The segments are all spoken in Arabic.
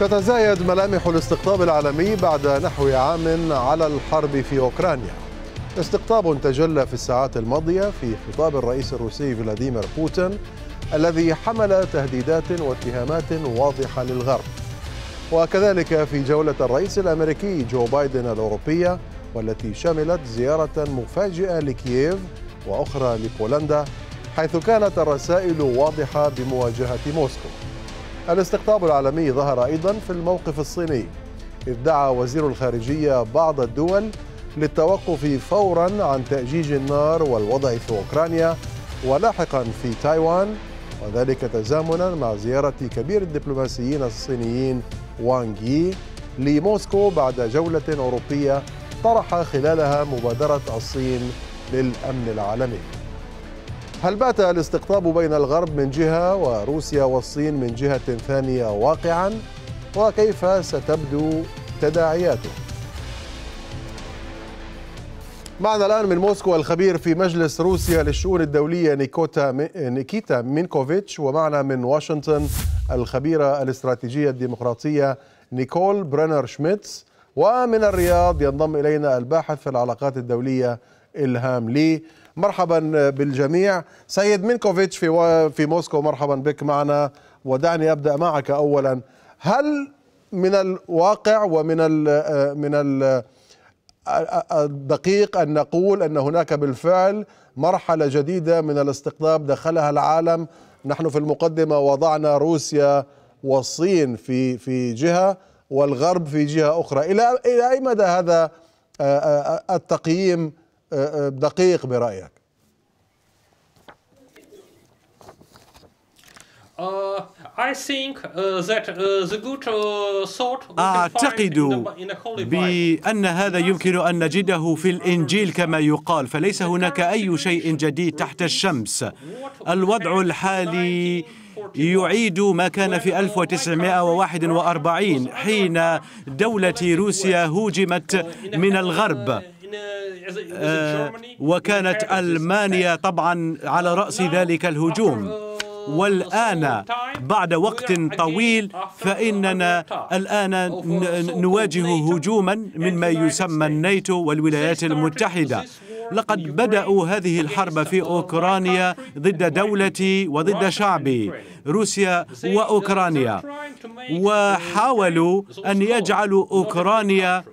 تتزايد ملامح الاستقطاب العالمي بعد نحو عام على الحرب في أوكرانيا. استقطاب تجلى في الساعات الماضية في خطاب الرئيس الروسي فلاديمير بوتين الذي حمل تهديدات واتهامات واضحة للغرب. وكذلك في جولة الرئيس الأمريكي جو بايدن الأوروبية والتي شملت زيارة مفاجئة لكييف وأخرى لبولندا حيث كانت الرسائل واضحة بمواجهة موسكو. الاستقطاب العالمي ظهر أيضا في الموقف الصيني إذ دعا وزير الخارجية بعض الدول للتوقف فورا عن تأجيج النار والوضع في أوكرانيا ولاحقا في تايوان وذلك تزامنا مع زيارة كبير الدبلوماسيين الصينيين وانغ يي لموسكو بعد جولة أوروبية طرح خلالها مبادرة الصين للأمن العالمي. هل بات الاستقطاب بين الغرب من جهة وروسيا والصين من جهة ثانية واقعا؟ وكيف ستبدو تداعياته؟ معنا الآن من موسكو الخبير في مجلس روسيا للشؤون الدولية نيكوتا نيكيتا مينكوفيتش ومعنا من واشنطن الخبيرة الاستراتيجية الديمقراطية نيكول برينر شميتس ومن الرياض ينضم إلينا الباحث في العلاقات الدولية إلهام لي. مرحبا بالجميع. سيد مينكوفيتش في في موسكو مرحبا بك معنا. ودعني أبدأ معك اولا. هل من الواقع ومن ال من ال الدقيق أن نقول أن هناك بالفعل مرحلة جديدة من الاستقطاب دخلها العالم؟ نحن في المقدمة وضعنا روسيا والصين في في جهة والغرب في جهة أخرى. إلى إلى أي مدى هذا التقييم دقيق برأيك. أعتقد بأن هذا يمكن أن نجده في الإنجيل كما يقال فليس هناك أي شيء جديد تحت الشمس. الوضع الحالي يعيد ما كان في 1941 حين دولة روسيا هوجمت من الغرب. وكانت ألمانيا طبعا على رأس ذلك الهجوم. والآن بعد وقت طويل فإننا الآن نواجه هجوما مما يسمى الناتو والولايات المتحدة. لقد بدأوا هذه الحرب في أوكرانيا ضد دولتي وضد شعبي روسيا وأوكرانيا. وحاولوا أن يجعلوا أوكرانيا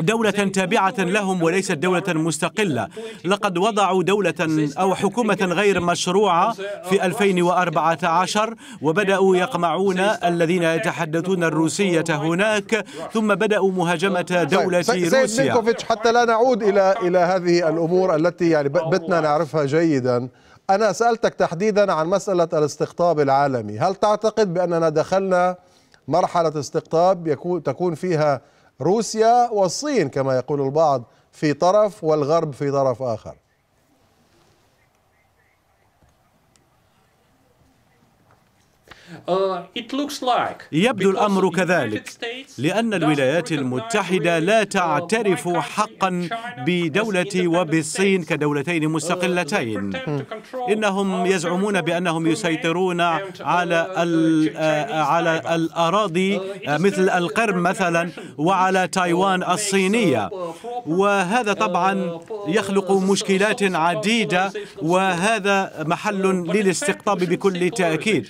دولة تابعة لهم وليست دولة مستقلة. لقد وضعوا دولة أو حكومة غير مشروعة في 2014 وبدأوا يقمعون الذين يتحدثون الروسية هناك ثم بدأوا مهاجمة دولة روسيا. حتى لا نعود إلى إلى هذه الأمور التي يعني بتنا نعرفها جيدا. أنا سألتك تحديدا عن مسألة الاستقطاب العالمي. هل تعتقد بأننا دخلنا مرحلة استقطاب يكون تكون فيها روسيا والصين كما يقول البعض في طرف والغرب في طرف آخر. يبدو الأمر كذلك لأن الولايات المتحدة لا تعترف حقا بدولة وبالصين كدولتين مستقلتين. إنهم يزعمون بأنهم يسيطرون على على الأراضي مثل القرم مثلا وعلى تايوان الصينية. وهذا طبعا يخلق مشكلات عديدة وهذا محل للاستقطاب بكل تأكيد.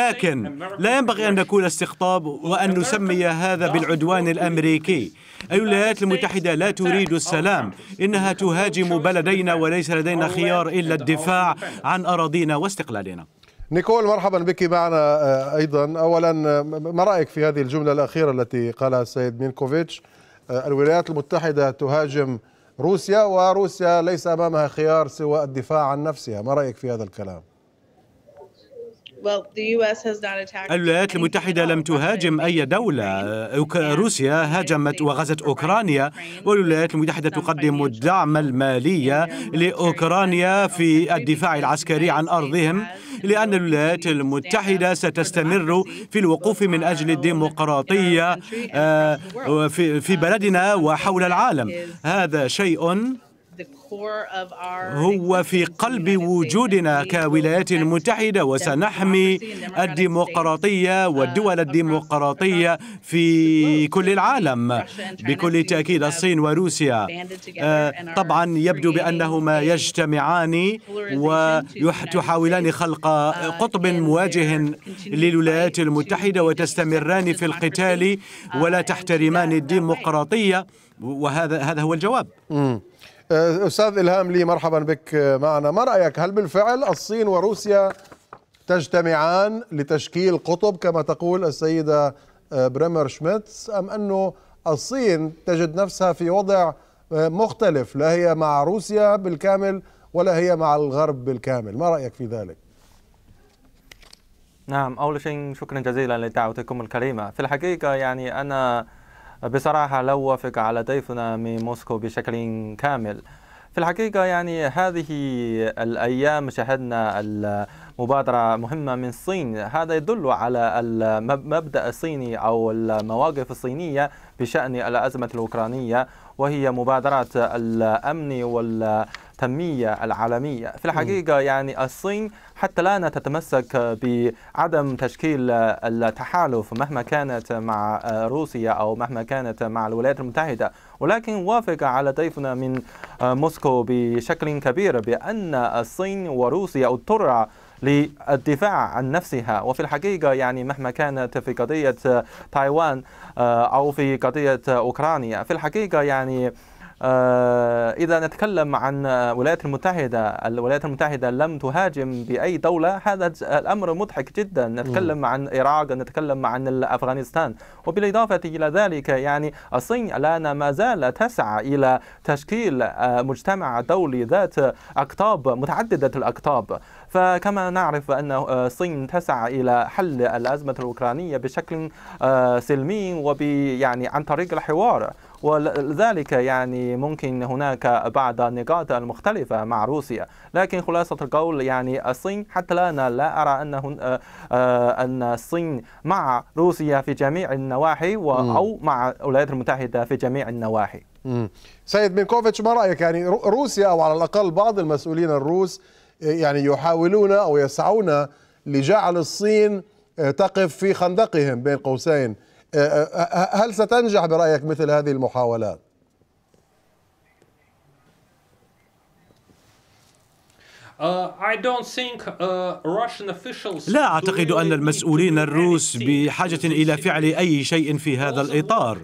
ولكن لا ينبغي أن نكون استقطاب وأن نسمي هذا بالعدوان الأمريكي. الولايات المتحدة لا تريد السلام. إنها تهاجم بلدينا وليس لدينا خيار إلا الدفاع عن أراضينا واستقلالنا. نيكول مرحبا بك معنا أيضا. اولا ما رأيك في هذه الجملة الأخيرة التي قالها السيد مينكوفيتش الولايات المتحدة تهاجم روسيا وروسيا ليس أمامها خيار سوى الدفاع عن نفسها. ما رأيك في هذا الكلام؟ الولايات المتحدة لم تهاجم أي دولة. روسيا هاجمت وغزت أوكرانيا. والولايات المتحدة تقدم الدعم المالي لأوكرانيا في الدفاع العسكري عن أرضهم. لأن الولايات المتحدة ستستمر في الوقوف من أجل الديمقراطية في بلدنا وحول العالم. هذا شيء هو في قلب وجودنا كولايات المتحدة وسنحمي الديمقراطية والدول الديمقراطية في كل العالم. بكل تأكيد الصين وروسيا. آه، طبعا يبدو بأنهما يجتمعان وتحاولان خلق قطب مواجه للولايات المتحدة وتستمران في القتال ولا تحترمان الديمقراطية. وهذا هذا هو الجواب. أه، أستاذ إلهام لي مرحبا بك معنا، ما رأيك؟ هل بالفعل الصين وروسيا تجتمعان لتشكيل قطب كما تقول السيدة أه، بريمر شميتس أم أنه الصين تجد نفسها في وضع مختلف لا هي مع روسيا بالكامل ولا هي مع الغرب بالكامل، ما رأيك في ذلك؟ نعم أول شيء شكرا جزيلا لدعوتكم الكريمة. في الحقيقة يعني أنا بصراحة لا أوافق على ضيفنا من موسكو بشكل كامل. في الحقيقة يعني هذه الأيام شهدنا مبادرة مهمة من الصين. هذا يدل على المبدأ الصيني أو المواقف الصينية بشأن الأزمة الأوكرانية وهي مبادرات الأمن والتنمية العالمية. في الحقيقة يعني الصين حتى الآن تتمسك بعدم تشكيل التحالف مهما كانت مع روسيا أو مهما كانت مع الولايات المتحدة. ولكن وافق على ضيفنا من موسكو بشكل كبير بأن الصين وروسيا اضطر للدفاع عن نفسها. وفي الحقيقة يعني مهما كانت في قضية تايوان أو في قضية أوكرانيا في الحقيقة يعني إذا نتكلم عن الولايات المتحدة الولايات المتحدة لم تهاجم بأي دولة هذا الأمر مضحك جدا. نتكلم عن العراق نتكلم عن أفغانستان وبالإضافة إلى ذلك يعني الصين الآن ما زال تسعى إلى تشكيل آه، مجتمع دولي ذات أقطاب متعددة الأقطاب فكما نعرف أن آه، الصين تسعى إلى حل الأزمة الأوكرانية بشكل سلمي وبي يعني عن طريق الحوار. ولذلك يعني ممكن هناك بعض النقاط المختلفة مع روسيا. لكن خلاصة القول يعني الصين حتى الآن لا أرى أنه آه، آه، أن الصين مع روسيا في جميع النواحي أو مع الولايات المتحدة في جميع النواحي. سيد مينكوفيتش ما رأيك؟ يعني روسيا أو على الأقل بعض المسؤولين الروس يعني يحاولون أو يسعون لجعل الصين تقف في خندقهم بين قوسين. هل ستنجح برأيك مثل هذه المحاولات؟ Uh, uh, لا أعتقد أن المسؤولين الروس بحاجة إلى فعل أي شيء في هذا الإطار.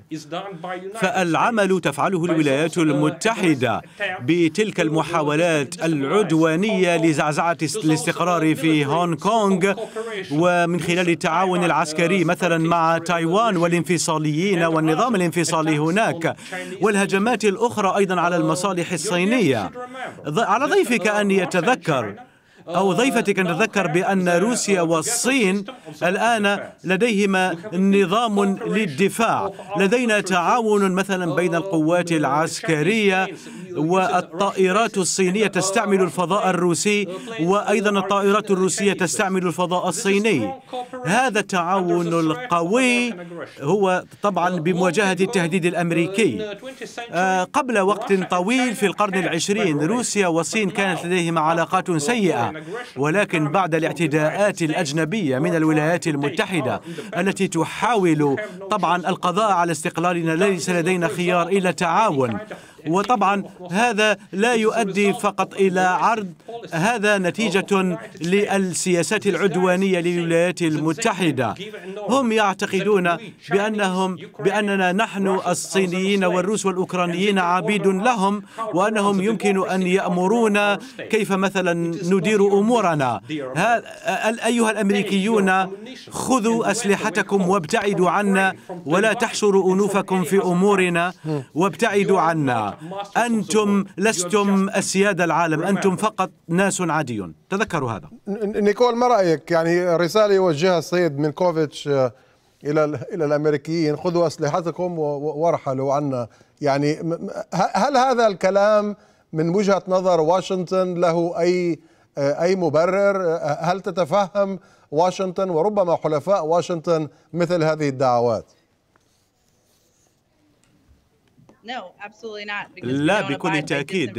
فالعمل تفعله الولايات المتحدة بتلك المحاولات العدوانية لزعزعة الاستقرار في هونغ كونغ ومن خلال التعاون العسكري مثلا مع تايوان والانفصاليين والنظام الانفصالي هناك والهجمات الأخرى أيضا على المصالح الصينية. على ضيفك أن يتذكر Carrey. أو ضيفتك أن تتذكر بأن روسيا والصين الآن لديهما نظام للدفاع. لدينا تعاون مثلا بين القوات العسكرية والطائرات الصينية تستعمل الفضاء الروسي وأيضا الطائرات الروسية تستعمل الفضاء الصيني. هذا التعاون القوي هو طبعا بمواجهة التهديد الأمريكي. آه، قبل وقت طويل في القرن العشرين روسيا والصين كانت لديهما علاقات سيئة. ولكن بعد الاعتداءات الأجنبية من الولايات المتحدة التي تحاول طبعا القضاء على استقلالنا ليس لدينا خيار إلا التعاون وطبعا هذا لا يؤدي فقط إلى عرض هذا نتيجة للسياسات العدوانية للولايات المتحدة. هم يعتقدون بأنهم بأننا نحن الصينيين والروس والأوكرانيين عبيد لهم وأنهم يمكن أن يأمرونا كيف مثلا ندير أمورنا. أيها الأمريكيون خذوا أسلحتكم وابتعدوا عنا ولا تحشروا أنوفكم في أمورنا وابتعدوا عنا. أنتم لستم أسياد العالم. أنتم فقط ناس عاديون. تذكروا هذا. نيكول ما رأيك؟ يعني رسالة يوجهها السيد مينكوفيتش آه، إلى إلى الأمريكيين. خذوا أسلحتكم وارحلوا عنا. يعني هل هذا الكلام من وجهة نظر واشنطن له أي آه، أي مبرر؟ آه، هل تتفهم واشنطن؟ وربما حلفاء واشنطن مثل هذه الدعوات. لا بكل تأكيد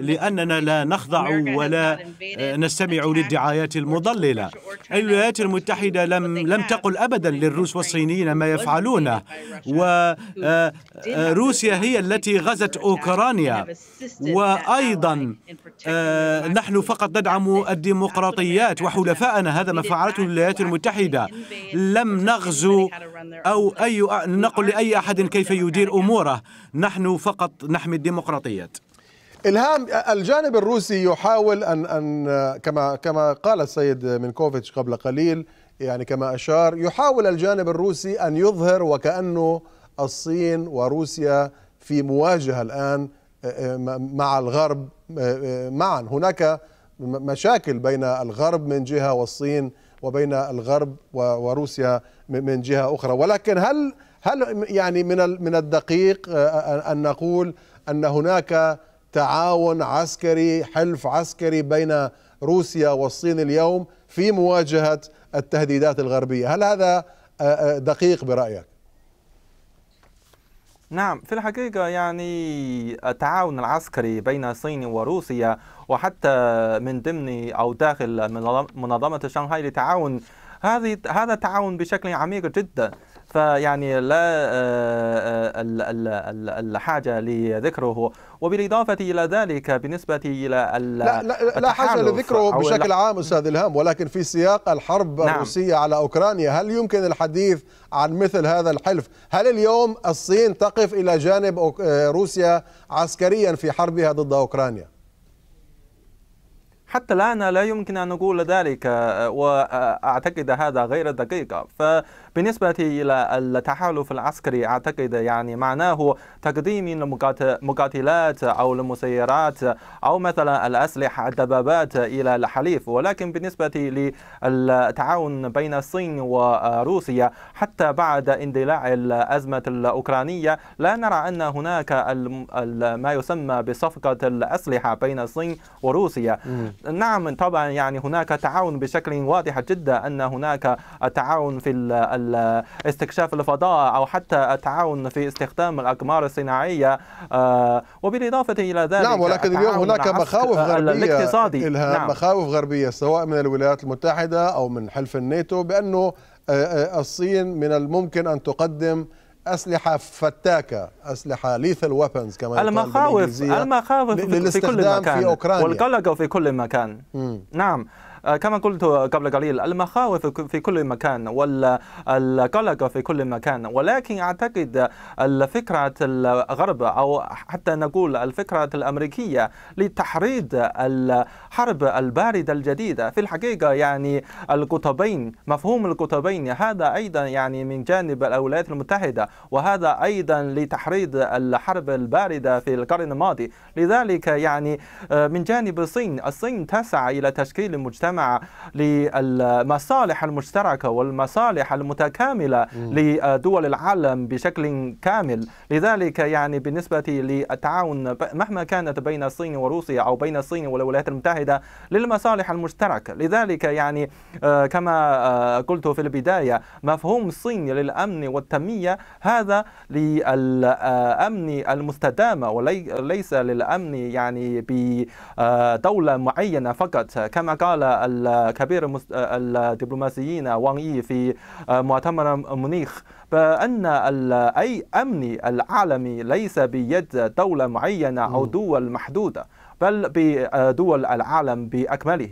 لأننا لا نخضع ولا نستمع للدعايات المضللة. الولايات المتحدة لم لم تقل أبدا للروس والصينيين ما يفعلونه وروسيا هي التي غزت أوكرانيا. وأيضا نحن فقط ندعم الديمقراطيات وحلفائنا هذا ما فعلته الولايات المتحدة. لم نغزو أو أي نقل لأي أحد كيف يدير أموره. نحن فقط نحمي الديمقراطيات. إلهام الجانب الروسي يحاول أن أن كما كما قال السيد مينكوفيتش قبل قليل يعني كما أشار يحاول الجانب الروسي أن يظهر وكأنه الصين وروسيا في مواجهة الآن مع الغرب معا. هناك مشاكل بين الغرب من جهة والصين وبين الغرب وروسيا من جهة أخرى ولكن هل هل يعني من من الدقيق أن نقول أن هناك تعاون عسكري حلف عسكري بين روسيا والصين اليوم في مواجهة التهديدات الغربية هل هذا دقيق برأيك؟ نعم في الحقيقة يعني التعاون العسكري بين الصين وروسيا وحتى من ضمن أو داخل منظمة شنغهاي للتعاون هذه هذا التعاون بشكل عميق جدا. فيعني لا آه، آه، الحاجة لذكره. وبالإضافة إلى ذلك بالنسبة إلى لا, لا, لا حاجة لذكره بشكل عام أستاذ إلهام. ولكن في سياق الحرب نعم. الروسية على أوكرانيا هل يمكن الحديث عن مثل هذا الحلف؟ هل اليوم الصين تقف إلى جانب آه، روسيا عسكريا في حربها ضد أوكرانيا؟ حتى الآن لا يمكن أن نقول ذلك وأعتقد هذا غير دقيق. بالنسبة إلى التحالف العسكري أعتقد يعني معناه تقديم المقاتلات أو المسيرات أو مثلا الأسلحة الدبابات إلى الحليف. ولكن بالنسبة للتعاون بين الصين وروسيا حتى بعد اندلاع الأزمة الأوكرانية لا نرى أن هناك ما يسمى بصفقة الأسلحة بين الصين وروسيا. نعم طبعا يعني هناك تعاون بشكل واضح جدا أن هناك تعاون في استكشاف الفضاء أو حتى التعاون في استخدام الأقمار الصناعية آه، وبالإضافة إلى ذلك نعم ولكن اليوم هناك مخاوف غربية الاقتصادي نعم. مخاوف غربية سواء من الولايات المتحدة أو من حلف الناتو بأنه آه، آه، الصين من الممكن أن تقدم أسلحة فتاكة أسلحة ليثل ويبنز كما المخاوف المخاوف في كل مكان في أوكرانيا والقلق في كل مكان م. نعم كما قلت قبل قليل المخاوف في كل مكان والقلق في كل مكان. ولكن أعتقد الفكرة الغرب أو حتى نقول الفكرة الأمريكية لتحريض الحرب الباردة الجديدة. في الحقيقة يعني القطبين مفهوم القطبين هذا أيضا يعني من جانب الولايات المتحدة وهذا أيضا لتحريض الحرب الباردة في القرن الماضي. لذلك يعني آه، من جانب الصين الصين تسعى إلى تشكيل مجتمع المجتمع للمصالح المشتركة والمصالح المتكاملة لدول العالم بشكل كامل. لذلك يعني بالنسبة للتعاون مهما كانت بين الصين وروسيا أو بين الصين والولايات المتحدة للمصالح المشتركة. لذلك يعني آه، كما آه، قلت في البداية مفهوم الصين للأمن والتنمية هذا للأمن المستدامة وليس للأمن يعني بدولة معينة فقط. كما قال الكبير الدبلوماسيين وان يي في مؤتمر مونيخ بأن أي أمن العالمي ليس بيد دولة معينة أو دول محدودة بل بدول العالم بأكمله.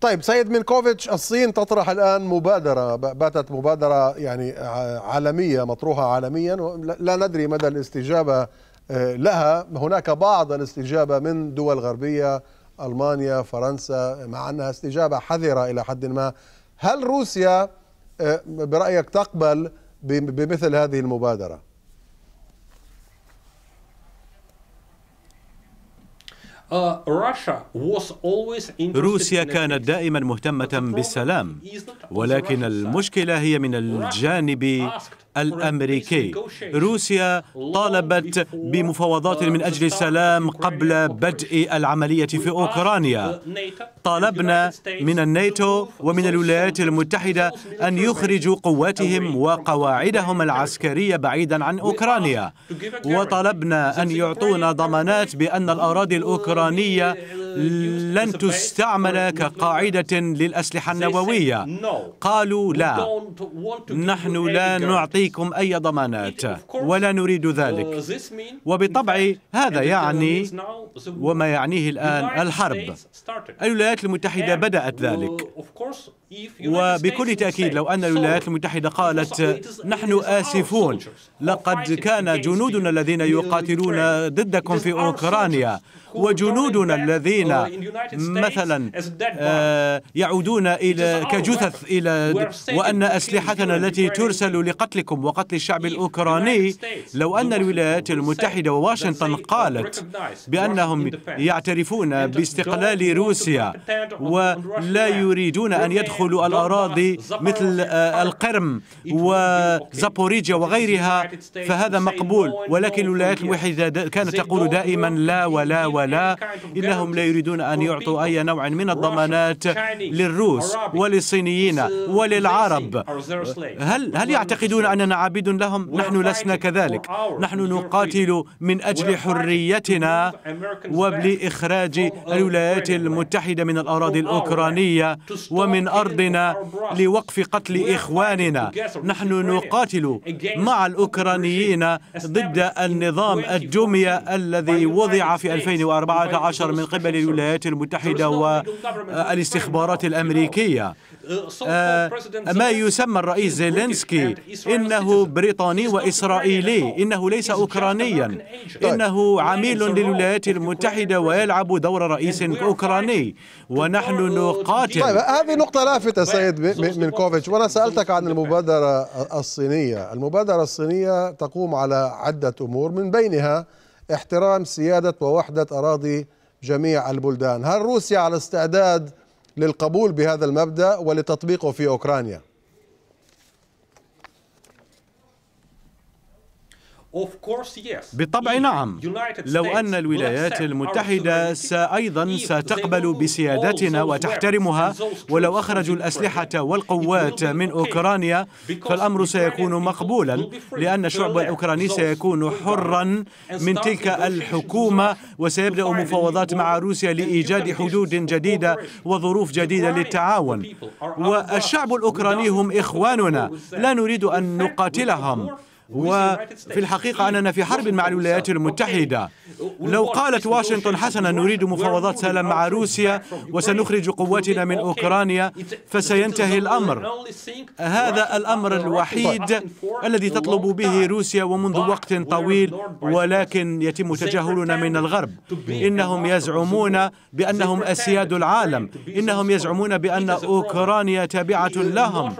طيب سيد مينكوفيتش الصين تطرح الآن مبادرة باتت مبادرة يعني عالمية مطروحة عالميا لا ندري مدى الاستجابة لها. هناك بعض الاستجابة من دول غربية ألمانيا فرنسا مع أنها استجابة حذرة إلى حد ما. هل روسيا آه، برأيك تقبل بمثل هذه المبادرة؟ Uh, روسيا كانت دائما مهتمة بالسلام. ولكن المشكلة هي من الجانب الأمريكي. روسيا طالبت بمفاوضات من أجل السلام قبل بدء العملية في أوكرانيا. طالبنا من الناتو ومن الولايات المتحدة أن يخرجوا قواتهم وقواعدهم العسكرية بعيدا عن أوكرانيا. وطلبنا أن يعطونا ضمانات بأن الأراضي الأوكرانية لن تستعمل كقاعده للأسلحة النووية. قالوا لا. نحن لا نعطيكم أي ضمانات. ولا نريد ذلك. وبالطبع هذا يعني وما يعنيه الآن الحرب. الولايات المتحدة بدأت ذلك. وبكل تأكيد لو أن الولايات المتحدة قالت نحن آسفون لقد كان جنودنا الذين يقاتلون ضدكم في أوكرانيا وجنودنا الذين مثلا آه، يعودون إلى كجثث إلى وأن أسلحتنا التي ترسل لقتلكم وقتل الشعب الأوكراني لو أن الولايات المتحدة وواشنطن قالت بأنهم يعترفون باستقلال روسيا ولا يريدون أن يدخلوا الأراضي مثل آه، القرم وزابوريجيا وغيرها فهذا مقبول. ولكن الولايات المتحدة كانت تقول دائما لا ولا ولا إنهم لا يريدون أن يعطوا أي نوع من الضمانات للروس وللصينيين وللعرب. هل هل يعتقدون أننا عبيد لهم؟ نحن لسنا كذلك. نحن نقاتل من أجل حريتنا ولإخراج الولايات المتحدة من الأراضي الأوكرانية ومن أرضنا لوقف قتل إخواننا. نحن نقاتل مع الأوكرانيين ضد النظام الدمية الذي وضع في 2014 من قبل الولايات المتحدة والاستخبارات الأمريكية. آه، ما يسمى الرئيس زيلينسكي. إنه بريطاني وإسرائيلي. إنه ليس أوكرانيا. إنه عميل للولايات المتحدة ويلعب دور رئيس أوكراني. ونحن نقاتل. طيب هذه نقطة لافتة سيد من كوفيتش. وأنا سألتك عن المبادرة الصينية. المبادرة الصينية تقوم على عدة أمور من بينها احترام سيادة ووحدة أراضي جميع البلدان. هل روسيا على استعداد للقبول بهذا المبدأ ولتطبيقه في أوكرانيا؟ بالطبع نعم. لو أن الولايات المتحدة أيضا ستقبل بسيادتنا وتحترمها ولو أخرجوا الأسلحة والقوات من أوكرانيا فالأمر سيكون مقبولا لأن الشعب الأوكراني سيكون حرا من تلك الحكومة وسيبدأ مفاوضات مع روسيا لإيجاد حدود جديدة وظروف جديدة للتعاون. والشعب الأوكراني هم إخواننا. لا نريد أن نقاتلهم. وفي الحقيقة أننا في حرب مع الولايات المتحدة. لو قالت واشنطن حسنا نريد مفاوضات سلام مع روسيا وسنخرج قواتنا من أوكرانيا. فسينتهي الأمر. هذا الأمر الوحيد الذي تطلب به روسيا ومنذ وقت طويل ولكن يتم تجاهلنا من الغرب. إنهم يزعمون بأنهم أسياد العالم. إنهم يزعمون بأن أوكرانيا تابعة لهم.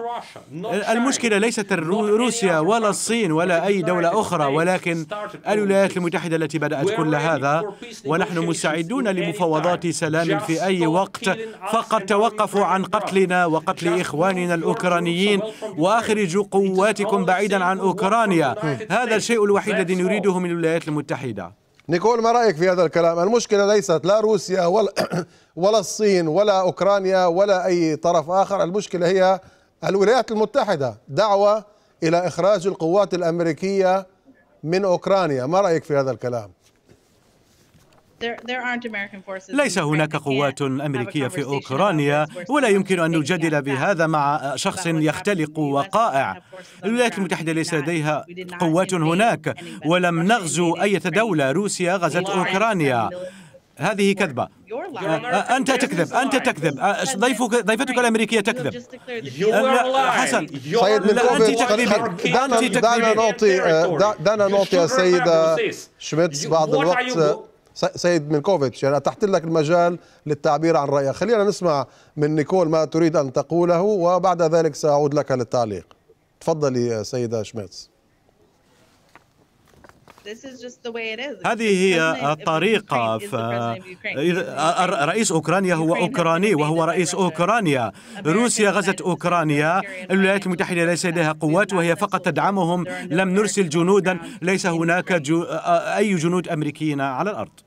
المشكلة ليست روسيا ولا الصين ولا أي دولة أخرى ولكن الولايات المتحدة التي بدأت كل هذا ونحن مستعدون لمفاوضات سلام في أي وقت فقد توقفوا عن قتلنا وقتل إخواننا الأوكرانيين. وأخرجوا قواتكم بعيدا عن أوكرانيا. هذا الشيء الوحيد الذي نريده من الولايات المتحدة. نيكول ما رأيك في هذا الكلام؟ المشكلة ليست لا روسيا ولا, ولا الصين ولا أوكرانيا ولا أي طرف آخر. المشكلة هي الولايات المتحدة. دعوة إلى إخراج القوات الأمريكية من أوكرانيا. ما رأيك في هذا الكلام؟ ليس هناك قوات أمريكية في أوكرانيا ولا يمكن أن نجادل بهذا مع شخص يختلق وقائع. الولايات المتحدة ليس لديها قوات هناك. ولم نغزو أي دولة روسيا غزت أوكرانيا. هذه كذبة. أنت تكذب أنت تكذب. ضيفك ضيفتك الأمريكية تكذب. حسن. سيد أنت تكذب دعنا, دعنا نعطي دعنا نعطي السيدة شميتس بعض الوقت. سيد مينكوفيتش يعني أتحت لك المجال للتعبير عن رأيك. خلينا نسمع من نيكول ما تريد أن تقوله وبعد ذلك سأعود لك للتعليق. تفضلي سيدة شميتس. هذه هي الطريقة رئيس أوكرانيا هو أوكراني وهو رئيس أوكرانيا. روسيا غزت أوكرانيا. الولايات المتحدة ليس لديها قوات وهي فقط تدعمهم. لم نرسل جنودا. ليس هناك جو أي جنود أمريكيين على الأرض.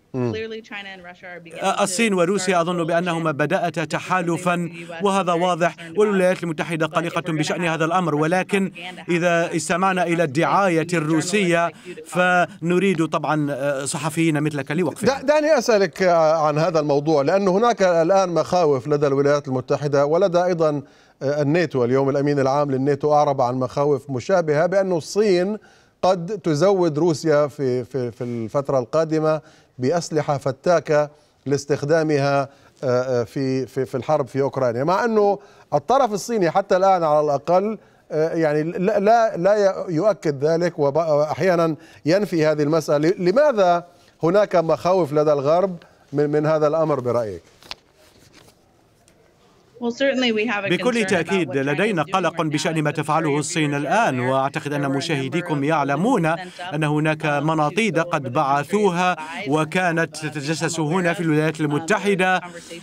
الصين وروسيا أظن بأنهما بدأتا تحالفا وهذا واضح والولايات المتحدة قلقة بشأن هذا الأمر. ولكن إذا استمعنا إلى الدعاية الروسية فنريد طبعا صحفيين مثلك لوقف دعني أسألك عن هذا الموضوع لأن هناك الآن مخاوف لدى الولايات المتحدة ولدى أيضا الناتو اليوم الأمين العام للناتو أعرب عن مخاوف مشابهة بأن الصين قد تزود روسيا في في في الفترة القادمة بأسلحة فتاكة لاستخدامها آه، آه، في في في الحرب في أوكرانيا. مع أنه الطرف الصيني حتى الآن على الأقل آه، يعني لا لا يؤكد ذلك وأحيانا ينفي هذه المسألة. لماذا هناك مخاوف لدى الغرب من من هذا الأمر برأيك؟ بكل تأكيد لدينا قلق بشأن ما تفعله الصين الآن وأعتقد أن مشاهديكم يعلمون أن هناك مناطيد قد بعثوها وكانت تتجسس هنا في الولايات المتحدة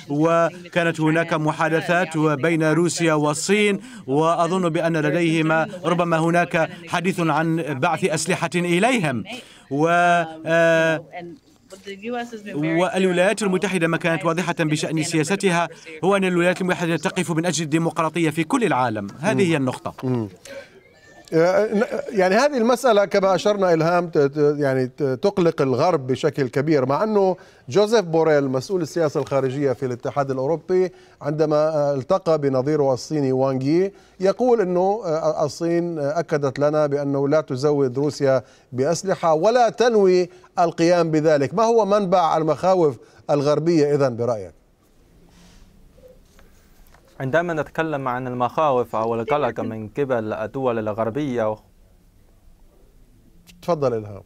وكانت هناك محادثات بين روسيا والصين وأظن بأن لديهما ربما هناك حديث عن بعث أسلحة إليهم. و آه، والولايات المتحدة ما كانت واضحة بشأن سياستها هو أن الولايات المتحدة تقف من أجل الديمقراطية في كل العالم. هذه هي النقطة. يعني هذه المسألة كما أشرنا إلهام يعني تقلق الغرب بشكل كبير مع أنه جوزيف بوريل مسؤول السياسة الخارجية في الاتحاد الأوروبي عندما آه، التقى بنظيره الصيني وانغي يقول أنه آه، الصين أكدت لنا بأنه لا تزود روسيا بأسلحة ولا تنوي القيام بذلك ما هو منبع المخاوف الغربية إذن برأيك؟ عندما نتكلم عن المخاوف أو القلق من قبل الدول الغربية. تفضل إلهام.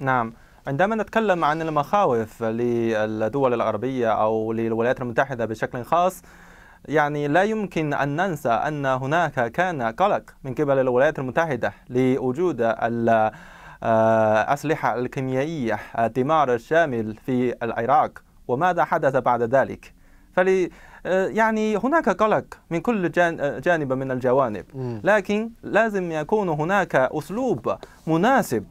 نعم. عندما نتكلم عن المخاوف للدول الغربية أو للولايات المتحدة بشكل خاص يعني لا يمكن أن ننسى أن هناك كان قلق من قبل الولايات المتحدة لوجود الأسلحة الكيميائية الدمار الشامل في العراق وماذا حدث بعد ذلك؟ فلي آه، يعني هناك قلق من كل آه، جانب من الجوانب. لكن لازم يكون هناك أسلوب مناسب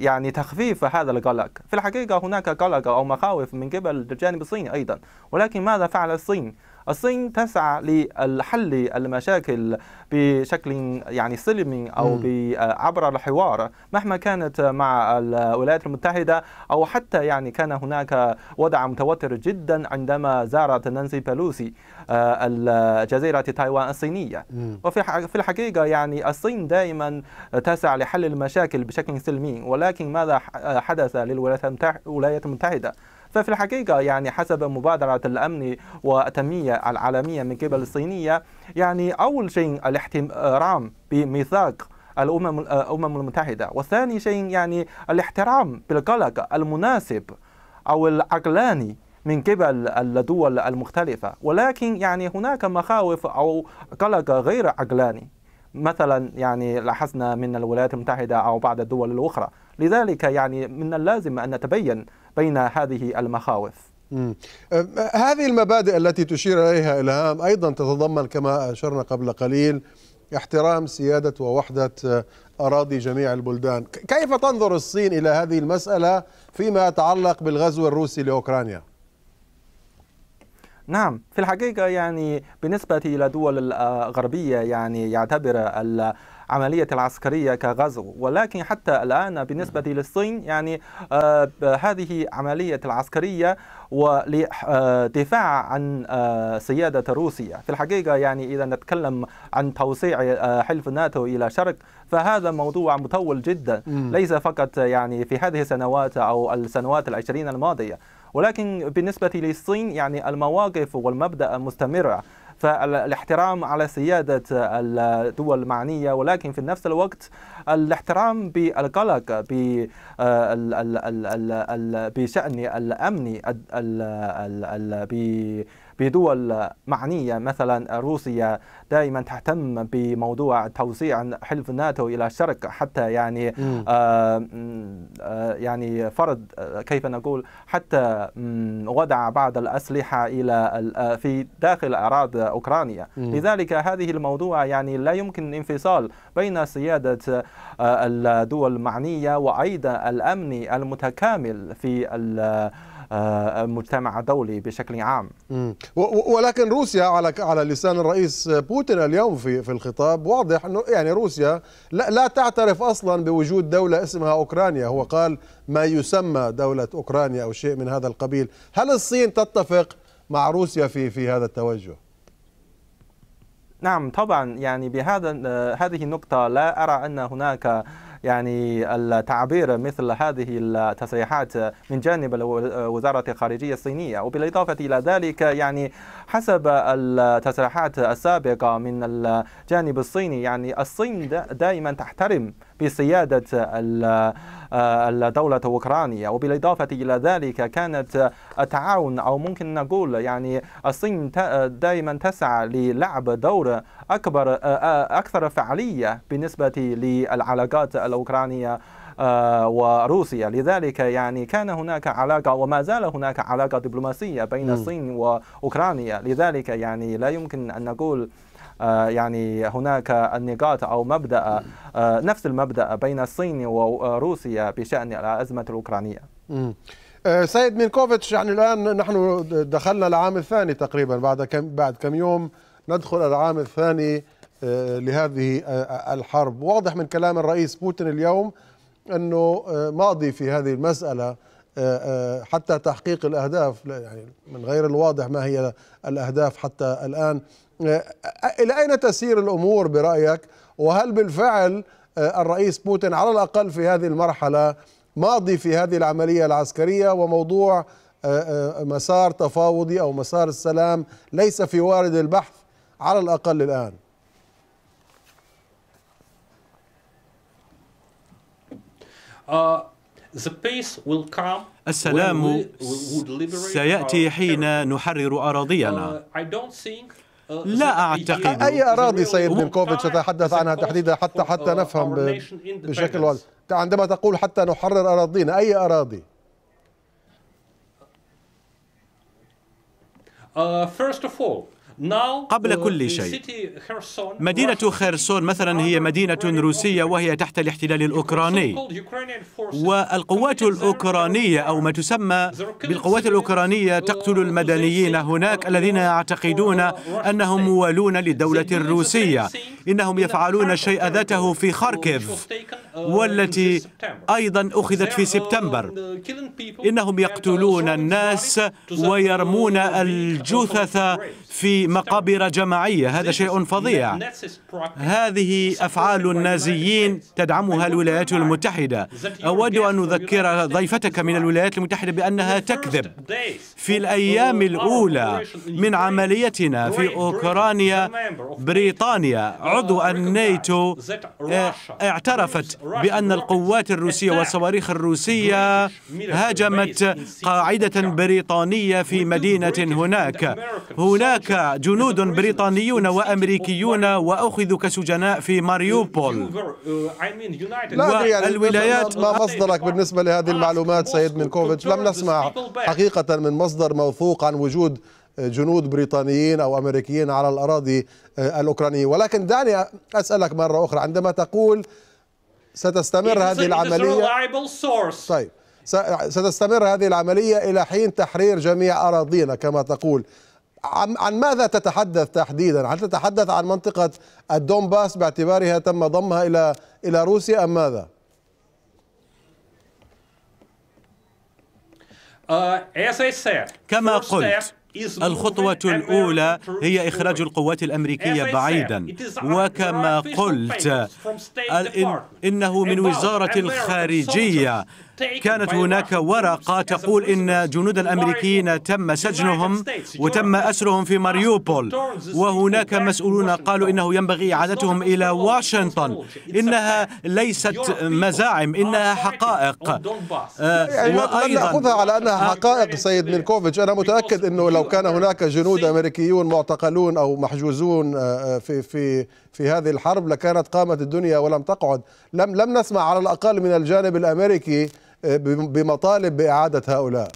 يعني تخفيف هذا القلق. في الحقيقة هناك قلق أو مخاوف من قبل الجانب الصيني أيضا. ولكن ماذا فعل الصين؟ الصين تسعى لحل المشاكل بشكل يعني سلمي أو عبر الحوار مهما كانت مع الولايات المتحدة أو حتى يعني كان هناك وضع متوتر جدا عندما زارت نانسي بلوسي آه، جزيره تايوان الصينية. وفي في الحقيقة يعني الصين دائما تسعى لحل المشاكل بشكل سلمي ولكن ماذا حدث للولايات المتحدة؟ ففي الحقيقة يعني حسب مبادرة الأمن والتنمية العالمية من قبل الصينية يعني أول شيء الاحترام بميثاق الأمم الأمم المتحدة والثاني شيء يعني الاحترام بالقلق المناسب أو العقلاني من قبل الدول المختلفة. ولكن يعني هناك مخاوف أو قلق غير عقلاني. مثلا يعني لاحظنا من الولايات المتحدة أو بعض الدول الأخرى. لذلك يعني من اللازم أن نتبين بين هذه المخاوف. هذه المبادئ التي تشير إليها إلهام أيضا تتضمن كما أشرنا قبل قليل احترام سيادة ووحدة أه، أراضي جميع البلدان. كيف تنظر الصين إلى هذه المسألة فيما يتعلق بالغزو الروسي لأوكرانيا؟ نعم في الحقيقة يعني بالنسبة إلى الدول الغربية يعني يعتبر العملية العسكرية كغزو. ولكن حتى الآن بالنسبة للصين يعني آه هذه عملية العسكرية ولدفاع عن آه سيادة روسيا. في الحقيقة يعني إذا نتكلم عن توسيع آه حلف الناتو إلى شرق فهذا موضوع مطول جدا. ليس فقط يعني في هذه السنوات أو السنوات العشرين الماضية. ولكن بالنسبة للصين يعني المواقف والمبدأ مستمرة فالاحترام على سيادة الدول المعنية ولكن في نفس الوقت الاحترام بالقلق بشأن الأمن بدول معنية مثلا روسيا دائما تهتم بموضوع توسيع حلف الناتو إلى الشرق حتى يعني آه يعني فرض كيف نقول حتى وضع بعض الأسلحة إلى في داخل أراضي أوكرانيا. لذلك هذه الموضوع يعني لا يمكن انفصال بين سيادة الدول المعنية وأيضا الأمن المتكامل في المجتمع الدولي بشكل عام. ولكن روسيا على على لسان الرئيس بوتين اليوم في في الخطاب واضح إنه يعني روسيا لا, لا تعترف أصلا بوجود دولة اسمها أوكرانيا. هو قال ما يسمى دولة أوكرانيا أو شيء من هذا القبيل. هل الصين تتفق مع روسيا في في هذا التوجه؟ نعم طبعا يعني بهذا هذه النقطة لا أرى أن هناك يعني التعبير مثل هذه التصريحات من جانب وزارة الخارجية الصينية وبالإضافة إلى ذلك يعني حسب التصريحات السابقة من الجانب الصيني يعني الصين دائما تحترم بسيادة الدولة أوكرانيا وبالإضافة إلى ذلك كانت التعاون أو ممكن نقول يعني الصين دائما تسعى للعب دور أكبر أكثر فعالية بالنسبة للعلاقات الأوكرانية وروسيا. لذلك يعني كان هناك علاقة وما زال هناك علاقة دبلوماسية بين الصين وأوكرانيا. لذلك يعني لا يمكن أن نقول يعني هناك النقاط أو مبدأ نفس المبدأ بين الصين وروسيا بشأن الأزمة الأوكرانية. سيد مينكوفيتش يعني الآن نحن دخلنا العام الثاني تقريبا بعد كم بعد كم يوم ندخل العام الثاني لهذه الحرب. واضح من كلام الرئيس بوتين اليوم أنه ماضي في هذه المسألة حتى تحقيق الأهداف يعني من غير الواضح ما هي الأهداف حتى الآن. إلى أين تسير الأمور برأيك؟ وهل بالفعل الرئيس بوتين على الأقل في هذه المرحلة ماضي في هذه العملية العسكرية وموضوع مسار تفاوضي أو مسار السلام ليس في وارد البحث على الأقل الآن؟ Uh, السلام سيأتي حين نحرر أراضينا. لا أعتقد. أي أراضي سيد مينكوفيتش تتحدث عنها تحديدا حتى حتى نفهم بشكل واضح. عندما تقول حتى نحرر أراضينا أي أراضي؟ Uh, first of all, قبل كل شيء. مدينة خيرسون مثلا هي مدينة روسية وهي تحت الاحتلال الأوكراني. والقوات الأوكرانية أو ما تسمى بالقوات الأوكرانية تقتل المدنيين هناك الذين يعتقدون أنهم موالون للدولة الروسية. إنهم يفعلون الشيء ذاته في خاركيف والتي أيضا أخذت في سبتمبر. إنهم يقتلون الناس ويرمون الجثث في مقابر جماعية. هذا شيء فظيع. هذه أفعال النازيين تدعمها الولايات المتحدة. أود أن أذكر ضيفتك من الولايات المتحدة بأنها تكذب. في الأيام الأولى من عمليتنا في أوكرانيا بريطانيا. عضو الناتو اعترفت بأن القوات الروسية والصواريخ الروسية هاجمت قاعدة بريطانية في مدينة هناك. هناك جنود بريطانيون وأمريكيون واخذوا كسجناء في ماريوبول. لا يعني الولايات ما مصدرك بالنسبة لهذه المعلومات سيد مينكوفيتش لم نسمع حقيقة من مصدر موثوق عن وجود جنود بريطانيين أو أمريكيين على الأراضي الأوكرانية. ولكن دعني أسألك مرة أخرى عندما تقول ستستمر هذه العملية طيب ستستمر هذه العملية إلى حين تحرير جميع أراضينا كما تقول. عن ماذا تتحدث تحديدا؟ هل تتحدث عن منطقة الدومباس باعتبارها تم ضمها إلى إلى روسيا أم ماذا؟ uh, كما قلت الخطوة الأولى هي إخراج القوات الأمريكية بعيدا. وكما قلت إنه من وزارة الخارجية كانت هناك ورقة تقول إن جنود الأمريكيين تم سجنهم وتم أسرهم في ماريوبول. وهناك مسؤولون قالوا إنه ينبغي إعادتهم إلى واشنطن. إنها ليست مزاعم إنها حقائق. آه، يعني وأيضا نأخذها على أنها حقائق سيد مينكوفيتش أنا متأكد أنه لو كان هناك جنود أمريكيون معتقلون أو محجوزون آه، آه، في في في هذه الحرب لكانت قامت الدنيا ولم تقعد. لم لم نسمع على الأقل من الجانب الأمريكي بمطالب بإعادة هؤلاء.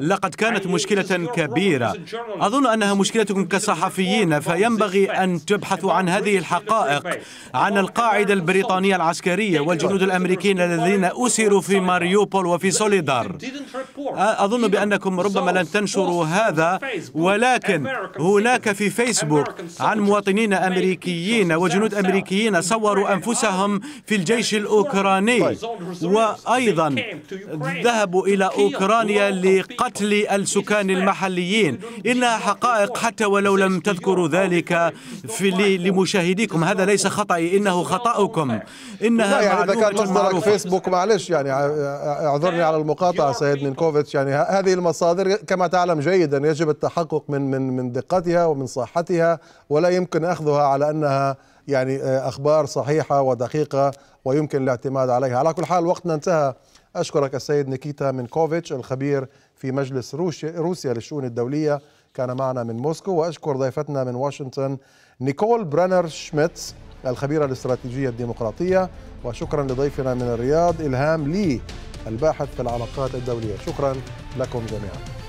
لقد كانت مشكلة كبيرة. أظن أنها مشكلتكم كصحفيين فينبغي أن تبحثوا عن هذه الحقائق عن القاعدة البريطانية العسكرية والجنود الأمريكيين الذين أسروا في ماريوبول وفي سوليدار. أظن بأنكم ربما لن تنشروا هذا ولكن هناك في فيسبوك عن مواطنين أمريكيين وجنود أمريكيين صوروا أنفسهم في الجيش الأوكراني. وأيضا ذهبوا إلى أوكرانيا لقتل السكان المحليين. إنها حقائق حتى ولو لم تذكروا ذلك في لمشاهديكم هذا ليس خطأي إنه خطأكم. إنها يعني إذا كان مصدرك فيسبوك معلش يعني أعذرني على المقاطعة سيد مينكوفيتش. يعني هذه المصادر كما تعلم جيدا يجب التحقق من من من دقتها ومن صحتها ولا يمكن أخذها على أنها يعني أخبار صحيحة ودقيقة ويمكن الاعتماد عليها. على كل حال وقتنا انتهى. أشكرك السيد نيكيتا منكوفيتش الخبير في مجلس روسيا للشؤون الدولية كان معنا من موسكو. وأشكر ضيفتنا من واشنطن نيكول برانر شميتس الخبيرة الاستراتيجية الديمقراطية. وشكرا لضيفنا من الرياض إلهام لي الباحث في العلاقات الدولية. شكرا لكم جميعا.